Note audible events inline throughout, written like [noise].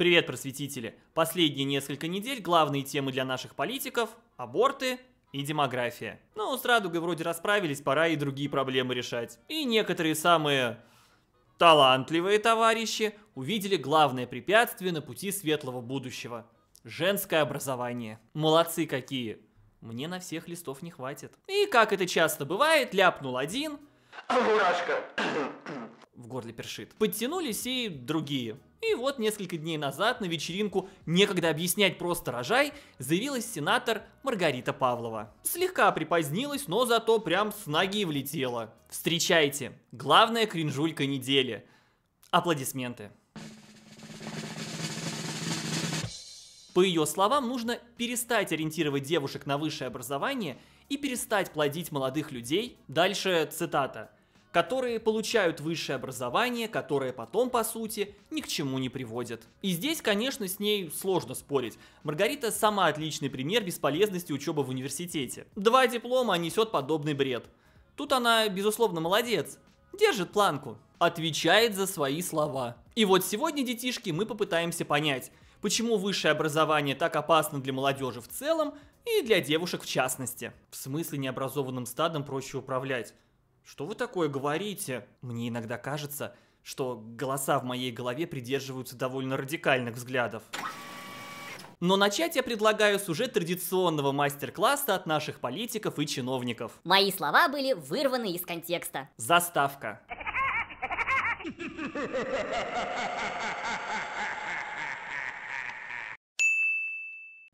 Привет, просветители! Последние несколько недель главные темы для наших политиков – аборты и демография. Ну, с радугой вроде расправились, пора и другие проблемы решать. И некоторые самые талантливые товарищи увидели главное препятствие на пути светлого будущего – женское образование. Молодцы какие! Мне на всех листов не хватит. И как это часто бывает, ляпнул один, Мурашка. в горле першит. Подтянулись и другие. И вот несколько дней назад на вечеринку «Некогда объяснять, просто рожай» заявилась сенатор Маргарита Павлова. Слегка припозднилась, но зато прям с ноги влетела. Встречайте, главная кринжулька недели. Аплодисменты. По ее словам, нужно перестать ориентировать девушек на высшее образование и перестать плодить молодых людей. Дальше цитата которые получают высшее образование, которое потом, по сути, ни к чему не приводит. И здесь, конечно, с ней сложно спорить. Маргарита сама отличный пример бесполезности учебы в университете. Два диплома, несет подобный бред. Тут она, безусловно, молодец. Держит планку. Отвечает за свои слова. И вот сегодня, детишки, мы попытаемся понять, почему высшее образование так опасно для молодежи в целом и для девушек в частности. В смысле необразованным стадом проще управлять. Что вы такое говорите? Мне иногда кажется, что голоса в моей голове придерживаются довольно радикальных взглядов. Но начать я предлагаю с уже традиционного мастер-класса от наших политиков и чиновников. Мои слова были вырваны из контекста. Заставка.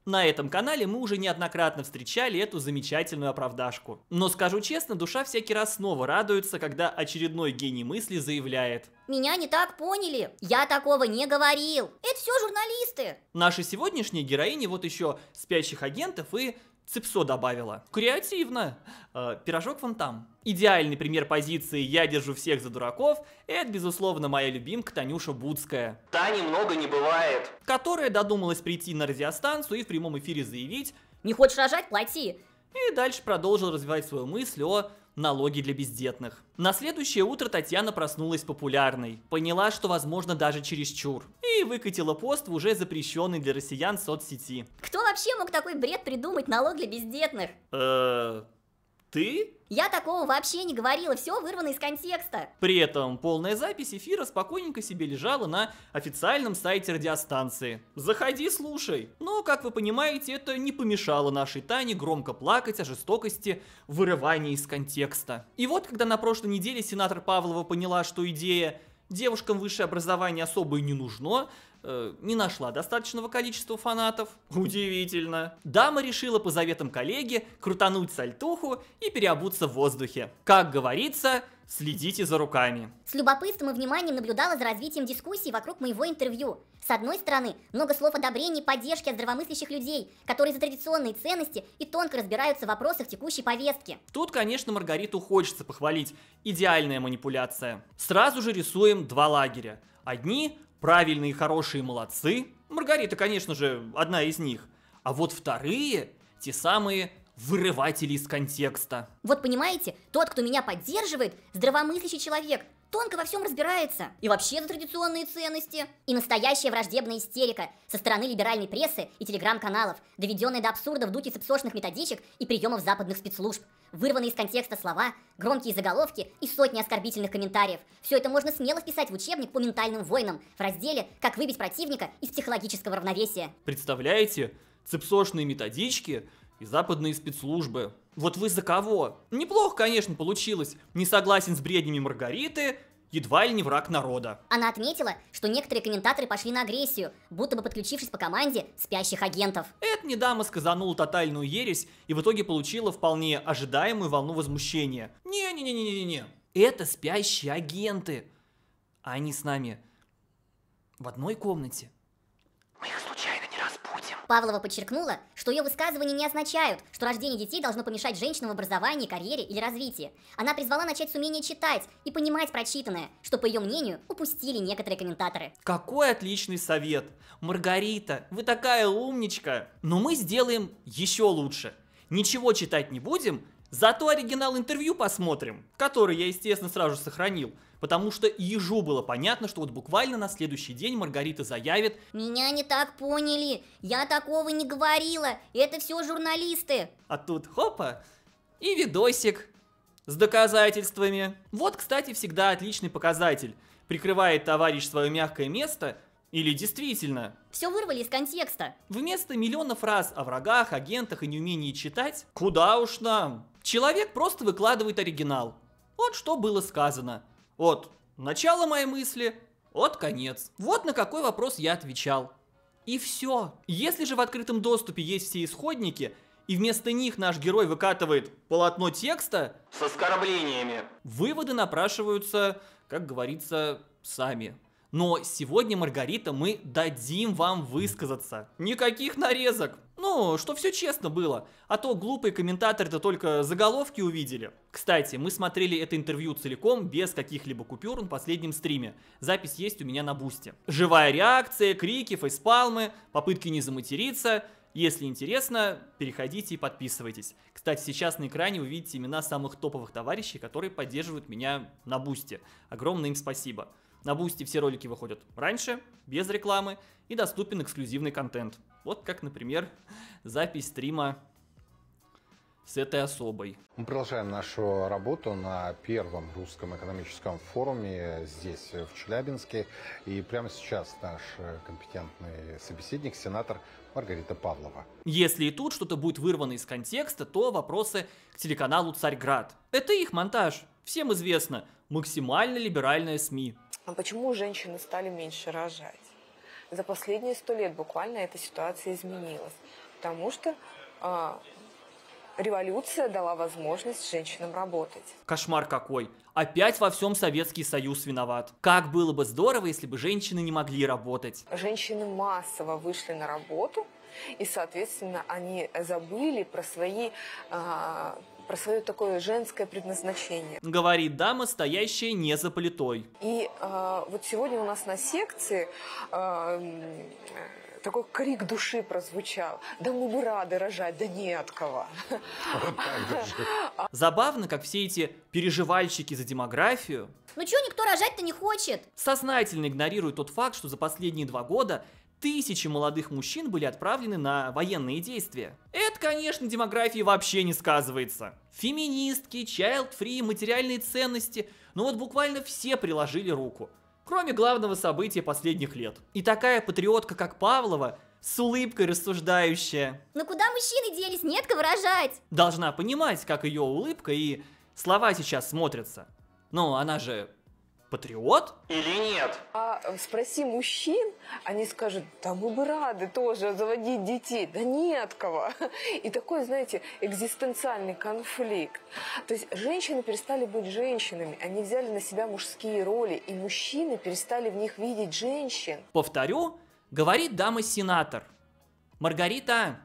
На этом канале мы уже неоднократно встречали эту замечательную оправдашку. Но скажу честно, душа всякий раз снова радуется, когда очередной гений мысли заявляет. Меня не так поняли. Я такого не говорил. Это все журналисты. Наши сегодняшние героини вот еще спящих агентов и Цепсо добавила. Креативно. Э, пирожок вон там. Идеальный пример позиции «я держу всех за дураков» — это, безусловно, моя любимка Танюша Будская. Тани много не бывает. Которая додумалась прийти на радиостанцию и в прямом эфире заявить, Не хочешь рожать? Плати. и дальше продолжил развивать свою мысль о налоге для бездетных. На следующее утро Татьяна проснулась популярной, поняла, что возможно даже чересчур, и выкатила пост в уже запрещенный для россиян соцсети. Кто вообще мог такой бред придумать налог для бездетных? Э, ты? Я такого вообще не говорила, все вырвано из контекста. При этом полная запись эфира спокойненько себе лежала на официальном сайте радиостанции. Заходи, слушай. Но, как вы понимаете, это не помешало нашей Тане громко плакать о жестокости вырывания из контекста. И вот, когда на прошлой неделе сенатор Павлова поняла, что идея девушкам высшее образование особо и не нужно, э, не нашла достаточного количества фанатов. [laughs] Удивительно. Дама решила по заветам коллеги крутануть сальтуху и переобуться в воздухе. Как говорится, следите за руками. С любопытством и вниманием наблюдала за развитием дискуссии вокруг моего интервью. С одной стороны, много слов одобрения и поддержки от здравомыслящих людей, которые за традиционные ценности и тонко разбираются в вопросах текущей повестки. Тут, конечно, Маргариту хочется похвалить. Идеальная манипуляция. Сразу же рисуем два лагеря. Одни правильные, хорошие молодцы. Маргарита, конечно же, одна из них. А вот вторые, те самые вырыватели из контекста. Вот понимаете, тот, кто меня поддерживает, здравомыслящий человек, тонко во всем разбирается. И вообще за традиционные ценности. И настоящая враждебная истерика со стороны либеральной прессы и телеграм-каналов, доведенная до абсурда в духе цепсошных методичек и приемов западных спецслужб. Вырванные из контекста слова, громкие заголовки и сотни оскорбительных комментариев. Все это можно смело вписать в учебник по ментальным войнам в разделе «Как выбить противника из психологического равновесия». Представляете? Цепсошные методички и западные спецслужбы. Вот вы за кого? Неплохо, конечно, получилось. Не согласен с бреднями Маргариты, едва ли не враг народа. Она отметила, что некоторые комментаторы пошли на агрессию, будто бы подключившись по команде спящих агентов. Эта недама сказанула тотальную ересь и в итоге получила вполне ожидаемую волну возмущения. Не-не-не-не-не-не. Это спящие агенты. А они с нами в одной комнате. Мы их случайно. Павлова подчеркнула, что ее высказывания не означают, что рождение детей должно помешать женщинам в образовании, карьере или развитии. Она призвала начать с умения читать и понимать прочитанное, что, по ее мнению, упустили некоторые комментаторы. Какой отличный совет. Маргарита, вы такая умничка. Но мы сделаем еще лучше. Ничего читать не будем, Зато оригинал интервью посмотрим, который я, естественно, сразу сохранил. Потому что ежу было понятно, что вот буквально на следующий день Маргарита заявит Меня не так поняли. Я такого не говорила. Это все журналисты. А тут хопа, и видосик с доказательствами. Вот, кстати, всегда отличный показатель. Прикрывает товарищ свое мягкое место или действительно Все вырвали из контекста. Вместо миллионов фраз о врагах, агентах и неумении читать, куда уж нам. Человек просто выкладывает оригинал. Вот что было сказано. От начала моей мысли, от конец. Вот на какой вопрос я отвечал. И все. Если же в открытом доступе есть все исходники, и вместо них наш герой выкатывает полотно текста, С оскорблениями. выводы напрашиваются, как говорится, сами. Но сегодня, Маргарита, мы дадим вам высказаться. Никаких нарезок. Ну, что все честно было. А то глупые комментаторы-то только заголовки увидели. Кстати, мы смотрели это интервью целиком, без каких-либо купюр на последнем стриме. Запись есть у меня на бусте. Живая реакция, крики, фейспалмы, попытки не заматериться. Если интересно, переходите и подписывайтесь. Кстати, сейчас на экране вы видите имена самых топовых товарищей, которые поддерживают меня на бусте. Огромное им спасибо. На Бусти все ролики выходят раньше, без рекламы, и доступен эксклюзивный контент. Вот как, например, [laughs] запись стрима с этой особой. Мы продолжаем нашу работу на первом русском экономическом форуме здесь, в Челябинске. И прямо сейчас наш компетентный собеседник, сенатор Маргарита Павлова. Если и тут что-то будет вырвано из контекста, то вопросы к телеканалу «Царьград». Это их монтаж. Всем известно, максимально либеральная СМИ. А почему женщины стали меньше рожать? За последние сто лет буквально эта ситуация изменилась. Потому что а, революция дала возможность женщинам работать. Кошмар какой. Опять во всем Советский Союз виноват. Как было бы здорово, если бы женщины не могли работать. Женщины массово вышли на работу, и, соответственно, они забыли про свои а, про свое такое женское предназначение. Говорит дама, стоящая не за политой. И э, вот сегодня у нас на секции э, такой крик души прозвучал. Да мы бы рады рожать, да не от кого. [laughs] Забавно, как все эти переживальщики за демографию Ну чё, никто рожать-то не хочет? сознательно игнорируют тот факт, что за последние два года тысячи молодых мужчин были отправлены на военные действия. Это, конечно, демографии вообще не сказывается. Феминистки, child-free, материальные ценности, ну вот буквально все приложили руку. Кроме главного события последних лет. И такая патриотка, как Павлова, с улыбкой рассуждающая, Ну куда мужчины делись? Нет кого рожать. должна понимать, как ее улыбка и слова сейчас смотрятся. Ну, она же патриот? Или нет? А спроси мужчин, они скажут, да мы бы рады тоже заводить детей, да не от кого. И такой, знаете, экзистенциальный конфликт. То есть женщины перестали быть женщинами, они взяли на себя мужские роли, и мужчины перестали в них видеть женщин. Повторю, говорит дама-сенатор. Маргарита,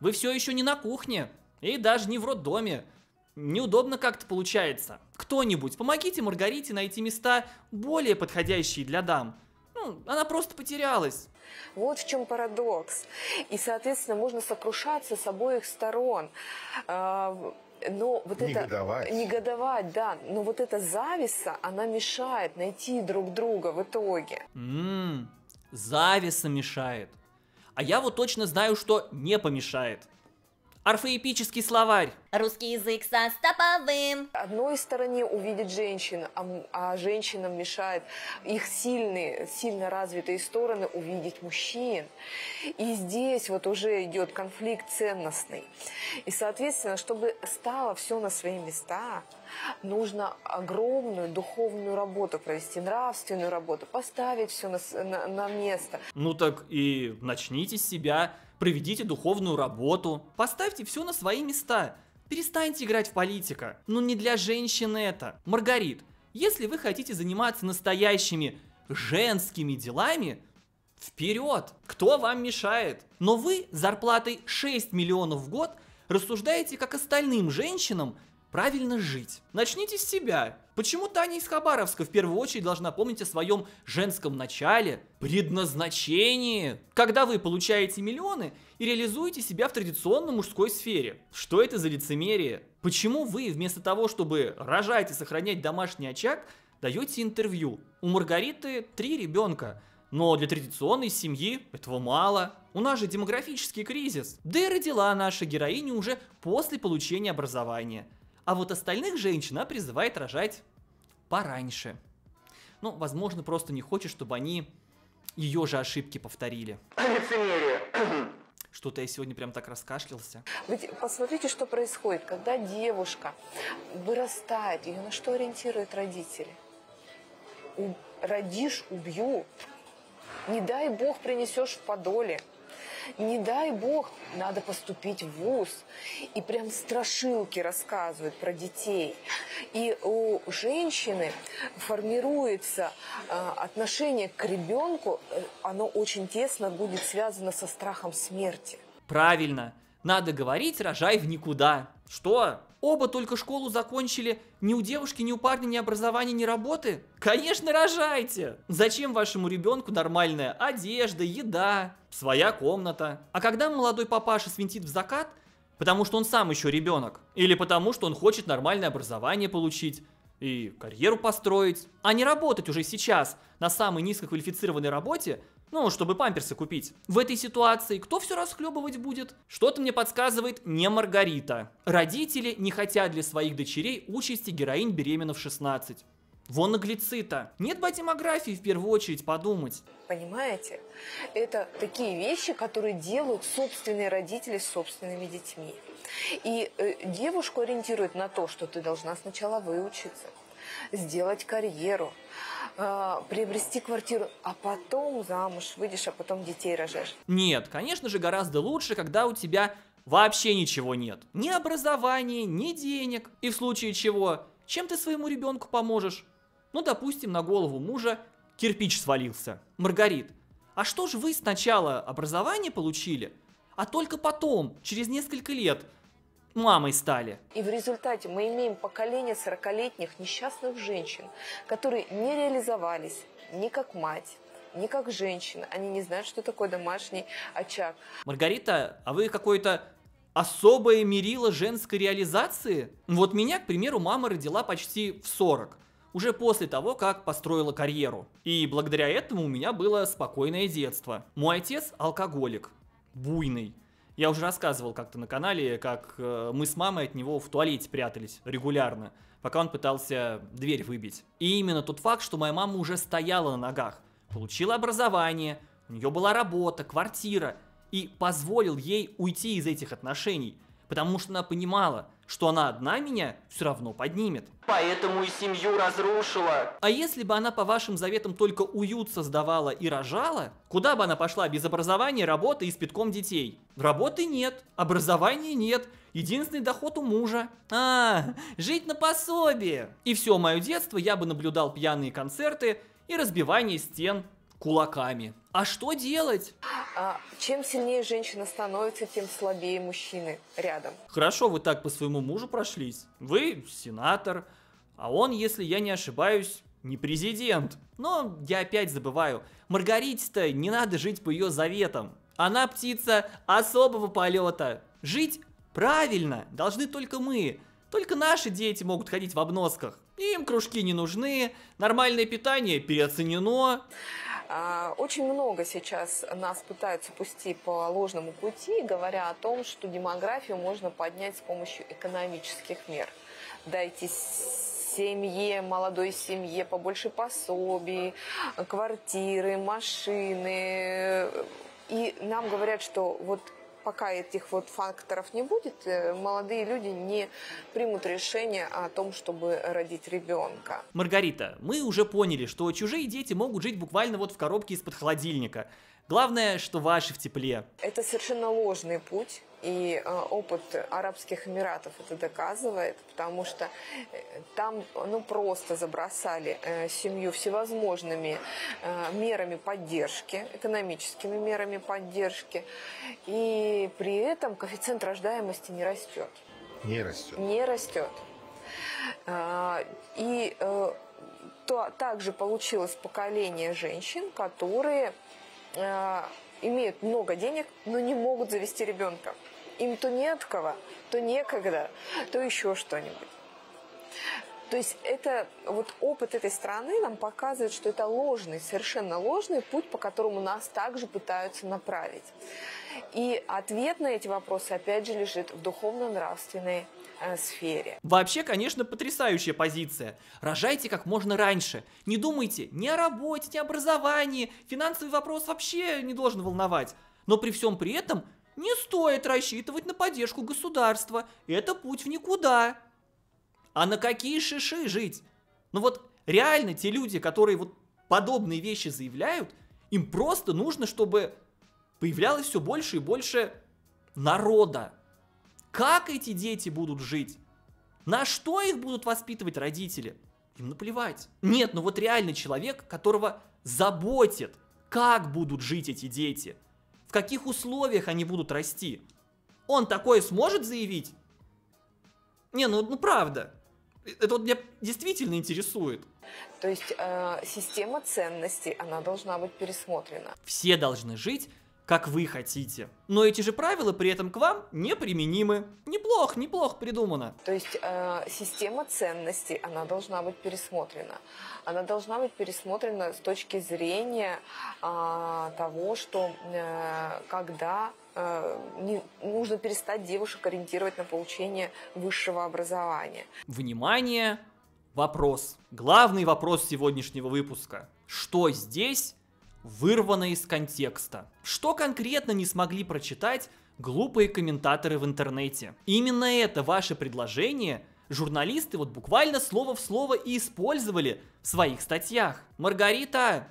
вы все еще не на кухне и даже не в роддоме. Неудобно как-то получается. Кто-нибудь, помогите Маргарите найти места более подходящие для дам. Ну, она просто потерялась. Вот в чем парадокс. И, соответственно, можно сокрушаться с обоих сторон. А, Но вот Негодовать. это... Негодовать, да. Но вот эта зависа, она мешает найти друг друга в итоге. Ммм, зависа мешает. А я вот точно знаю, что не помешает. Орфоэпический словарь. Русский язык со стоповым. Одной стороне увидеть женщин, а, а женщинам мешает их сильные, сильно развитые стороны увидеть мужчин. И здесь вот уже идет конфликт ценностный. И, соответственно, чтобы стало все на свои места, нужно огромную духовную работу провести, нравственную работу, поставить все на, на- на место. Ну так и начните с себя, проведите духовную работу, поставьте все на свои места. Перестаньте играть в политика. Ну не для женщин это. Маргарит, если вы хотите заниматься настоящими женскими делами, вперед! Кто вам мешает? Но вы зарплатой 6 миллионов в год рассуждаете как остальным женщинам правильно жить? Начните с себя. Почему Таня из Хабаровска в первую очередь должна помнить о своем женском начале, предназначении, когда вы получаете миллионы и реализуете себя в традиционной мужской сфере? Что это за лицемерие? Почему вы вместо того, чтобы рожать и сохранять домашний очаг, даете интервью? У Маргариты три ребенка – но для традиционной семьи этого мало. У нас же демографический кризис. Да и родила наша героиня уже после получения образования. А вот остальных женщин она призывает рожать пораньше. Ну, возможно, просто не хочет, чтобы они ее же ошибки повторили. Лицемерие. Что-то я сегодня прям так раскашлялся. Ведь посмотрите, что происходит, когда девушка вырастает, ее на что ориентируют родители? У- родишь, убью. Не дай бог принесешь в подоле. Не дай бог, надо поступить в ВУЗ. И прям страшилки рассказывают про детей. И у женщины формируется э, отношение к ребенку, э, оно очень тесно будет связано со страхом смерти. Правильно. Надо говорить, рожай в никуда. Что? Оба только школу закончили, ни у девушки, ни у парня ни образования, ни работы? Конечно, рожайте! Зачем вашему ребенку нормальная одежда, еда, своя комната? А когда молодой папаша свинтит в закат, потому что он сам еще ребенок, или потому что он хочет нормальное образование получить, и карьеру построить, а не работать уже сейчас на самой низкоквалифицированной работе, ну, чтобы памперсы купить. В этой ситуации кто все расхлебывать будет? Что-то мне подсказывает не Маргарита. Родители не хотят для своих дочерей участи героинь беременна в 16. Вон наглецы-то. Нет бы о демографии в первую очередь подумать. Понимаете? Это такие вещи, которые делают собственные родители с собственными детьми. И э, девушку ориентируют на то, что ты должна сначала выучиться, сделать карьеру, э, приобрести квартиру, а потом замуж выйдешь, а потом детей рожаешь. Нет, конечно же, гораздо лучше, когда у тебя вообще ничего нет. Ни образования, ни денег. И в случае чего, чем ты своему ребенку поможешь? Ну, допустим, на голову мужа кирпич свалился. Маргарит, а что же вы сначала образование получили, а только потом, через несколько лет, мамой стали? И в результате мы имеем поколение 40-летних несчастных женщин, которые не реализовались ни как мать, ни как женщина. Они не знают, что такое домашний очаг. Маргарита, а вы какое-то особое мерило женской реализации? Вот меня, к примеру, мама родила почти в 40. Уже после того, как построила карьеру. И благодаря этому у меня было спокойное детство. Мой отец алкоголик. Буйный. Я уже рассказывал как-то на канале, как э, мы с мамой от него в туалете прятались регулярно, пока он пытался дверь выбить. И именно тот факт, что моя мама уже стояла на ногах, получила образование, у нее была работа, квартира, и позволил ей уйти из этих отношений, потому что она понимала, что она одна меня все равно поднимет. Поэтому и семью разрушила. А если бы она по вашим заветам только уют создавала и рожала, куда бы она пошла без образования, работы и с пятком детей? Работы нет, образования нет, единственный доход у мужа. А, жить на пособие. И все мое детство я бы наблюдал пьяные концерты и разбивание стен кулаками. А что делать? А чем сильнее женщина становится, тем слабее мужчины рядом. Хорошо, вы так по своему мужу прошлись. Вы сенатор, а он, если я не ошибаюсь, не президент. Но я опять забываю. Маргарите-то не надо жить по ее заветам. Она птица особого полета. Жить правильно должны только мы. Только наши дети могут ходить в обносках. Им кружки не нужны, нормальное питание переоценено. А, Очень много сейчас нас пытаются пустить по ложному пути, говоря о том, что демографию можно поднять с помощью экономических мер. Дайте семье, молодой семье побольше пособий, квартиры, машины. И нам говорят, что вот пока этих вот факторов не будет, э, молодые люди не примут решение о том, чтобы родить ребенка. Маргарита, мы уже поняли, что чужие дети могут жить буквально вот в коробке из-под холодильника. Главное, что ваши в тепле. Это совершенно ложный путь. И э, опыт Арабских Эмиратов это доказывает, потому что э, там ну, просто забросали э, семью всевозможными мерами поддержки, экономическими мерами поддержки, и при этом коэффициент рождаемости не растет. Не растет. Не растет. И то, также получилось поколение женщин, которые имеют много денег, но не могут завести ребенка. Им то не от кого, то некогда, то еще что-нибудь. То есть это вот опыт этой страны нам показывает, что это ложный, совершенно ложный путь, по которому нас также пытаются направить. И ответ на эти вопросы, опять же, лежит в духовно-нравственной э, сфере. Вообще, конечно, потрясающая позиция. Рожайте как можно раньше. Не думайте ни о работе, ни о образовании. Финансовый вопрос вообще не должен волновать. Но при всем при этом не стоит рассчитывать на поддержку государства. Это путь в никуда. А на какие шиши жить? Ну вот реально те люди, которые вот подобные вещи заявляют, им просто нужно, чтобы появлялось все больше и больше народа. Как эти дети будут жить? На что их будут воспитывать родители? Им наплевать. Нет, ну вот реальный человек, которого заботит, как будут жить эти дети, в каких условиях они будут расти. Он такое сможет заявить? Не, ну, ну правда. Это вот меня действительно интересует. То есть э, система ценностей, она должна быть пересмотрена. Все должны жить, как вы хотите. Но эти же правила при этом к вам неприменимы. Неплохо, неплохо придумано. То есть э, система ценностей, она должна быть пересмотрена. Она должна быть пересмотрена с точки зрения э, того, что э, когда э, не, нужно перестать девушек ориентировать на получение высшего образования. Внимание! Вопрос. Главный вопрос сегодняшнего выпуска. Что здесь вырвано из контекста? Что конкретно не смогли прочитать глупые комментаторы в интернете? Именно это ваше предложение журналисты вот буквально слово в слово и использовали в своих статьях. Маргарита,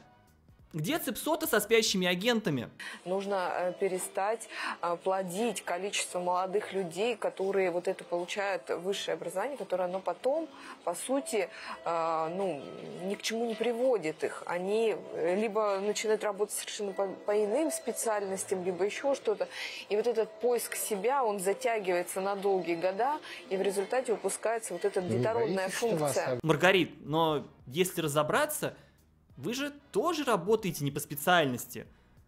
где цепсоты со спящими агентами? Нужно э, перестать э, плодить количество молодых людей, которые вот это получают высшее образование, которое оно потом, по сути, э, ну, ни к чему не приводит их. Они либо начинают работать совершенно по, по иным специальностям, либо еще что-то. И вот этот поиск себя, он затягивается на долгие года, и в результате выпускается вот эта детородная функция. Маргарит, но если разобраться, вы же тоже работаете не по специальности.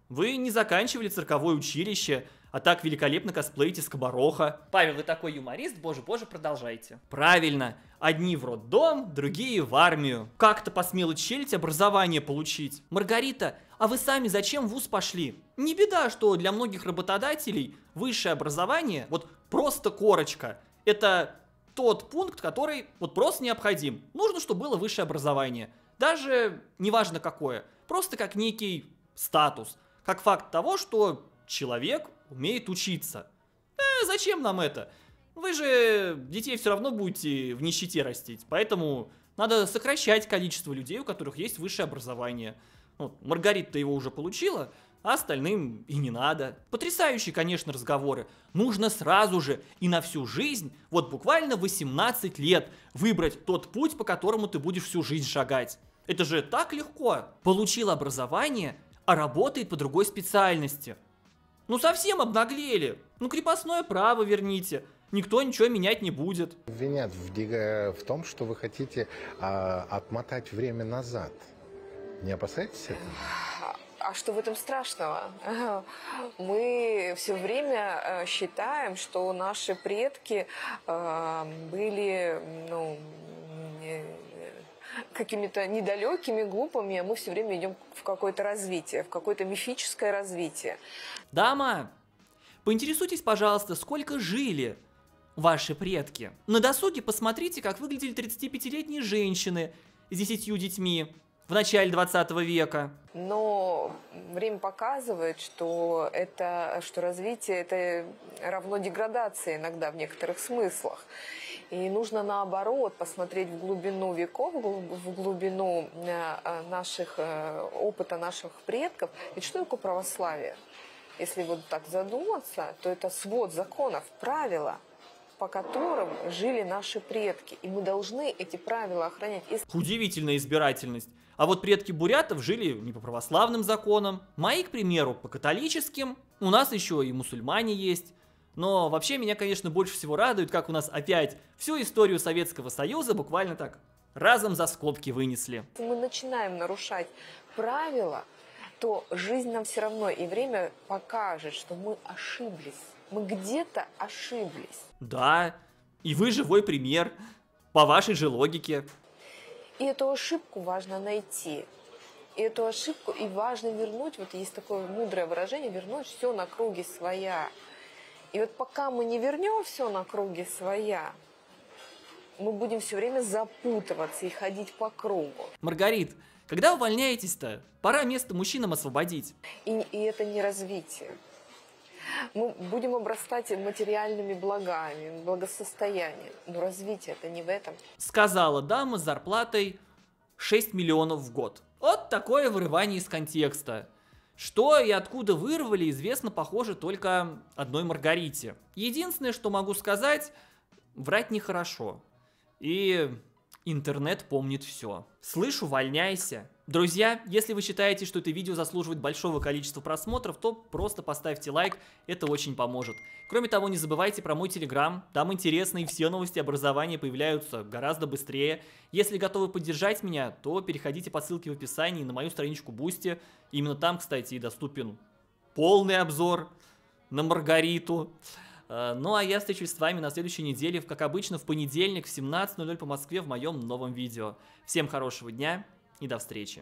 Вы не заканчивали цирковое училище, а так великолепно косплеите Скобороха. Павел, вы такой юморист, боже, боже, продолжайте. Правильно, одни в роддом, другие в армию. Как-то посмела челядь образование получить. Маргарита, а вы сами зачем в ВУЗ пошли? Не беда, что для многих работодателей высшее образование, вот просто корочка, это тот пункт, который вот просто необходим. Нужно, чтобы было высшее образование. Даже неважно какое, просто как некий статус, как факт того, что человек умеет учиться. Э, зачем нам это? Вы же детей все равно будете в нищете растить, поэтому надо сокращать количество людей, у которых есть высшее образование. Вот, Маргарита его уже получила, а остальным и не надо. Потрясающие, конечно, разговоры. Нужно сразу же и на всю жизнь, вот буквально 18 лет, выбрать тот путь, по которому ты будешь всю жизнь шагать. Это же так легко. Получил образование, а работает по другой специальности. Ну совсем обнаглели. Ну крепостное право верните. Никто ничего менять не будет. Винят в, в том, что вы хотите а, отмотать время назад. Не опасаетесь этого? А что в этом страшного? [laughs] Мы все время э, считаем, что наши предки э, были ну, какими-то недалекими, глупыми, а мы все время идем в какое-то развитие, в какое-то мифическое развитие. Дама, поинтересуйтесь, пожалуйста, сколько жили ваши предки. На досуге посмотрите, как выглядели 35-летние женщины с 10 детьми в начале 20 века. Но время показывает, что это, что развитие это равно деградации иногда в некоторых смыслах. И нужно наоборот посмотреть в глубину веков, в глуб- в глубину э, наших э, опыта наших предков. Ведь что такое православие? Если вот так задуматься, то это свод законов, правила, по которым жили наши предки. И мы должны эти правила охранять. Удивительная избирательность. А вот предки бурятов жили не по православным законам, мои, к примеру, по католическим. У нас еще и мусульмане есть. Но вообще меня, конечно, больше всего радует, как у нас опять всю историю Советского Союза буквально так разом за скобки вынесли. Если мы начинаем нарушать правила, то жизнь нам все равно и время покажет, что мы ошиблись. Мы где-то ошиблись. Да, и вы живой пример, по вашей же логике. И эту ошибку важно найти. И эту ошибку и важно вернуть, вот есть такое мудрое выражение, вернуть все на круги своя. И вот пока мы не вернем все на круги своя, мы будем все время запутываться и ходить по кругу. Маргарит, когда увольняетесь-то? Пора место мужчинам освободить. И, и это не развитие. Мы будем обрастать материальными благами, благосостоянием. Но развитие это не в этом. Сказала дама с зарплатой 6 миллионов в год. Вот такое вырывание из контекста. Что и откуда вырвали, известно, похоже, только одной Маргарите. Единственное, что могу сказать, врать нехорошо. И интернет помнит все. Слышь, увольняйся. Друзья, если вы считаете, что это видео заслуживает большого количества просмотров, то просто поставьте лайк, это очень поможет. Кроме того, не забывайте про мой телеграм, там интересные все новости образования появляются гораздо быстрее. Если готовы поддержать меня, то переходите по ссылке в описании на мою страничку Бусти. Именно там, кстати, и доступен полный обзор на Маргариту. Э, ну а я встречусь с вами на следующей неделе, как обычно, в понедельник в 17.00 по Москве в моем новом видео. Всем хорошего дня и до встречи.